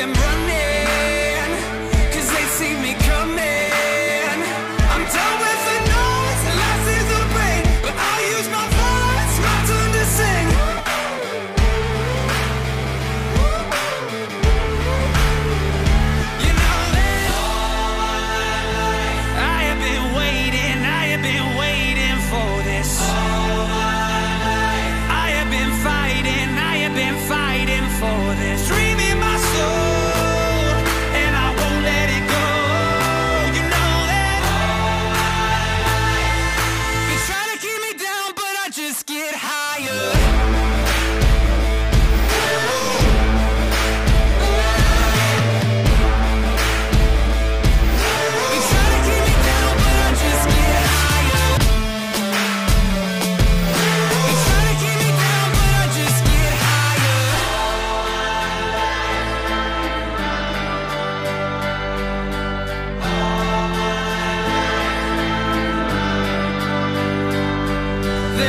them running, cause they see me coming. I'm done with the noise, the last is the pain, but I'll use my voice, my turn to sing. You know, all my life, I have been waiting, I have been waiting for this. All my life, I have been fighting, I have been fighting for this.